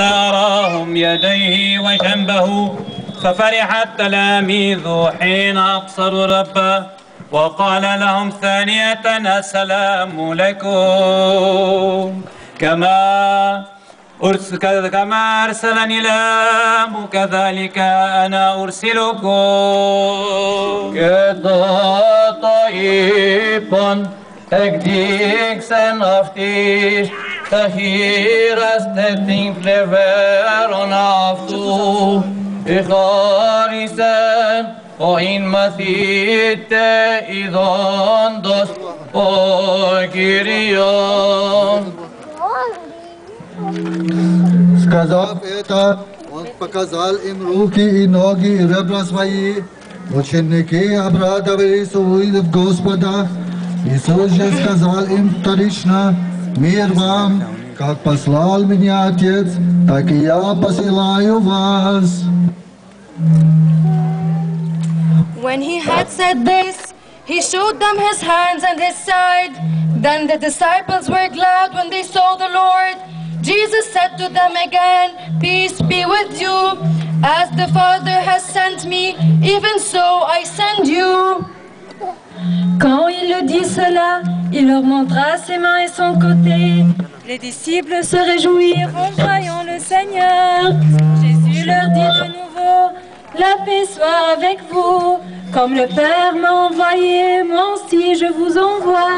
أراهم يديه وجنبه ففرح التلاميذ حين أبصروا ربه وقال لهم ثانية السلام لكم كما كما أرسلني الآب كذلك أنا أرسلكم. Gedataipon Ekdiksen aftish Tahiras tetting fleveron aftu Ikharisen O in mathite idondos O Kyrion Сказав это, он показал им руки и ноги и ребра свои. Ученики обрадовались, увидев Господа. Иисус же сказал им вторично, «Мир вам, как послал меня Отец, так и я посылаю вас». When he had said this, he showed them his hands and his side. Then the disciples were glad when they saw the Lord. Jesus said to them again, Peace be with you. As the Father has sent me, even so I send you. Quand il le dit cela, il leur montra ses mains et son côté. Les disciples se réjouirent en voyant le Seigneur. Jésus leur dit de nouveau, la paix soit avec vous. Comme le Père m'a envoyé, moi aussi je vous envoie.